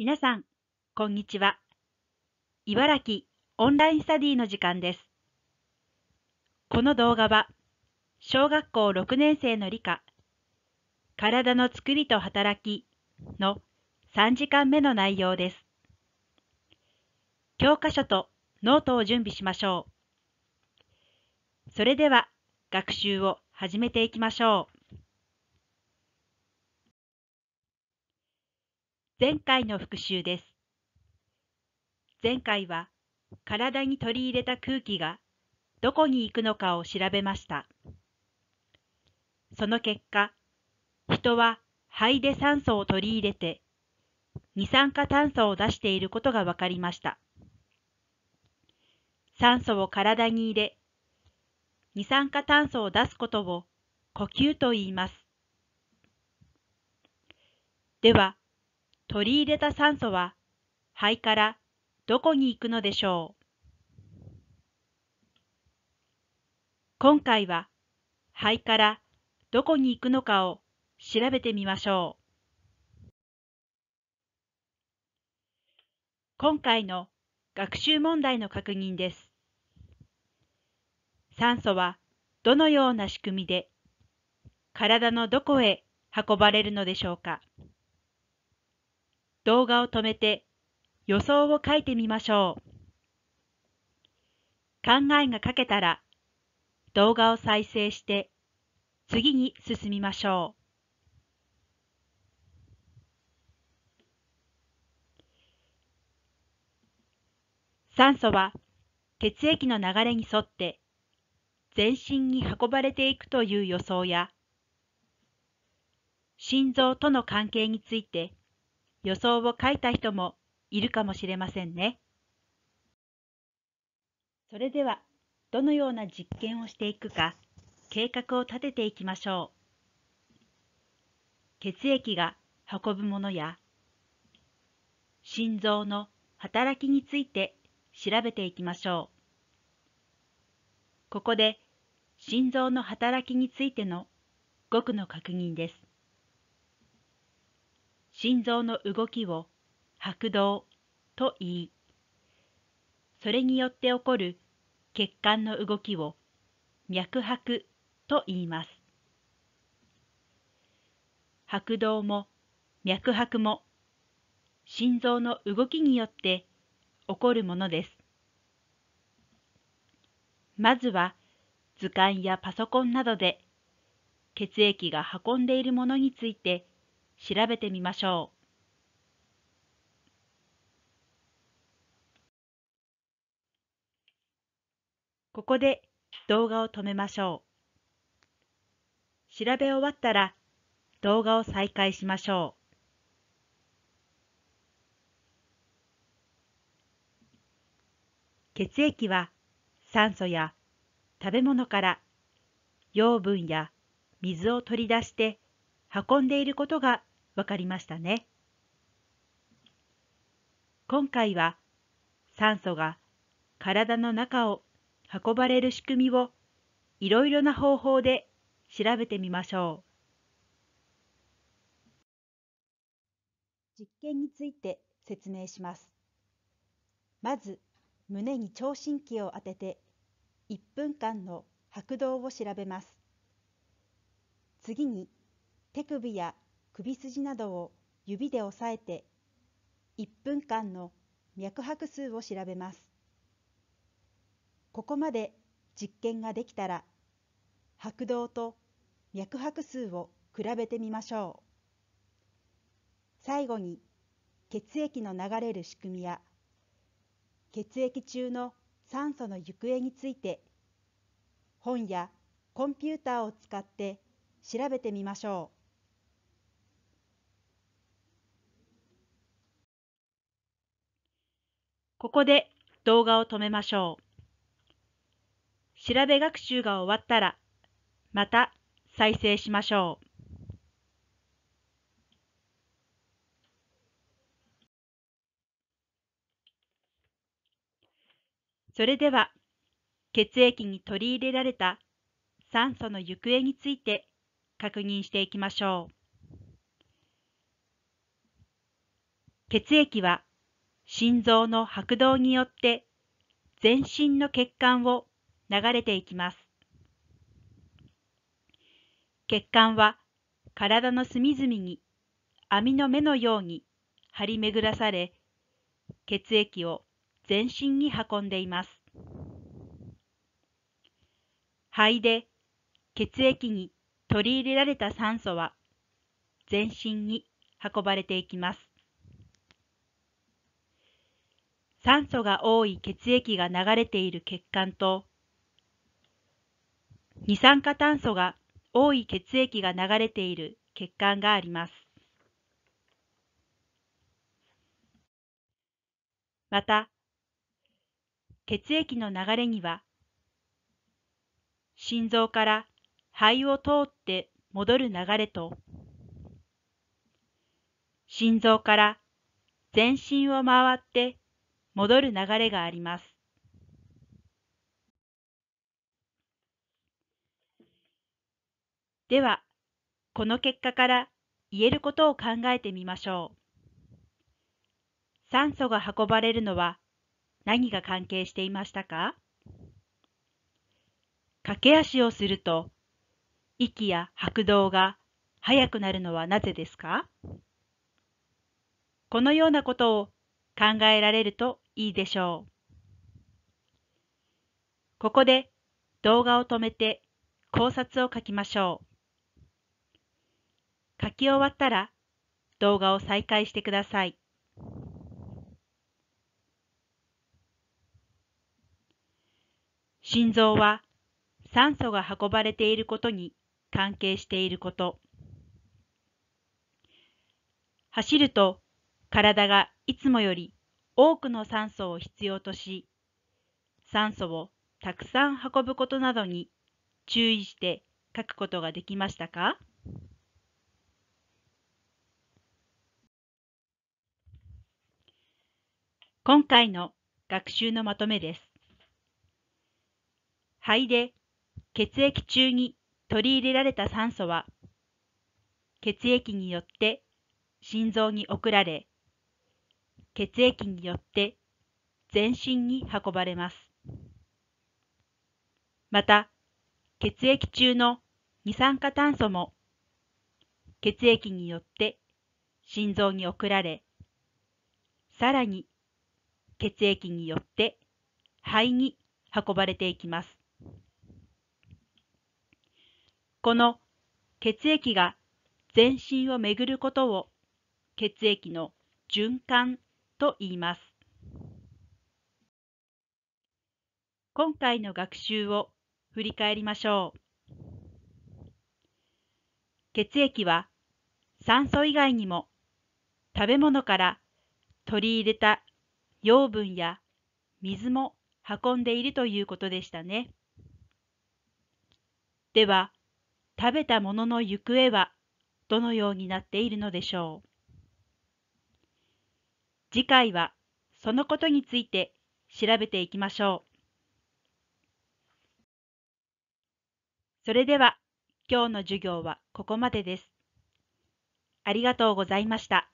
皆さん、こんにちは。茨城オンラインスタディの時間です。この動画は、小学校6年生の理科、体の作りと働きの3時間目の内容です。教科書とノートを準備しましょう。それでは、学習を始めていきましょう。前回の復習です。前回は体に取り入れた空気がどこに行くのかを調べました。その結果、人は肺で酸素を取り入れて二酸化炭素を出していることが分かりました。酸素を体に入れ、二酸化炭素を出すことを呼吸と言います。では、取り入れた酸素は肺からどこに行くのでしょう？今回は肺からどこに行くのかを調べてみましょう。今回の学習問題の確認です。酸素はどのような仕組みで体のどこへ運ばれるのでしょうか？動画を止めて予想を書いてみましょう。考えが書けたら動画を再生して次に進みましょう。酸素は血液の流れに沿って全身に運ばれていくという予想や心臓との関係について予想を書いた人もいるかもしれませんね。それでは、どのような実験をしていくか、計画を立てていきましょう。血液が運ぶものや、心臓の働きについて調べていきましょう。ここで、心臓の働きについての語句の確認です。心臓の動きを拍動と言い、それによって起こる血管の動きを脈拍と言います。拍動も脈拍も心臓の動きによって起こるものです。まずは図鑑やパソコンなどで血液が運んでいるものについて調べてみましょう。ここで動画を止めましょう。調べ終わったら動画を再開しましょう。血液は酸素や食べ物から養分や水を取り出して運んでいることがわかりましたね。今回は酸素が体の中を運ばれる仕組みをいろいろな方法で調べてみましょう。実験について説明します。まず胸に聴診器を当てて1分間の拍動を調べます。次に手首や首筋などを指で押さえて1分間の脈拍数を調べます。ここまで実験ができたら拍動と脈拍数を比べてみましょう。最後に血液の流れる仕組みや血液中の酸素の行方について本やコンピューターを使って調べてみましょう。ここで動画を止めましょう。調べ学習が終わったら、また再生しましょう。それでは、血液に取り入れられた酸素の行方について確認していきましょう。血液は心臓の拍動によって全身の血管を流れていきます。血管は体の隅々に網の目のように張り巡らされ、血液を全身に運んでいます。肺で血液に取り入れられた酸素は全身に運ばれていきます。酸素が多い血液が流れている血管と二酸化炭素が多い血液が流れている血管があります。また、血液の流れには、心臓から肺を通って戻る流れと、心臓から全身を回って戻る流れがあります。では、この結果から言えることを考えてみましょう。酸素が運ばれるのは何が関係していましたか？駆け足をすると息や拍動が速くなるのはなぜですか？このようなことを考えられるといいでしょう。ここで動画を止めて考察を書きましょう。書き終わったら動画を再開してください。心臓は酸素が運ばれていることに関係していること。走ると体がいつもより多くの酸素を必要とし、酸素をたくさん運ぶことなどに注意して書くことができましたか？今回の学習のまとめです。肺で血液中に取り入れられた酸素は、血液によって心臓に送られ、血液によって全身に運ばれます。また、血液中の二酸化炭素も血液によって心臓に送られ、さらに血液によって肺に運ばれていきます。この血液が全身を巡ることを血液の循環と言います。今回の学習を振り返りましょう。血液は酸素以外にも食べ物から取り入れた養分や水も運んでいるということでしたね。では、食べたものの行方はどのようになっているのでしょう？次回はそのことについて調べていきましょう。それでは今日の授業はここまでです。ありがとうございました。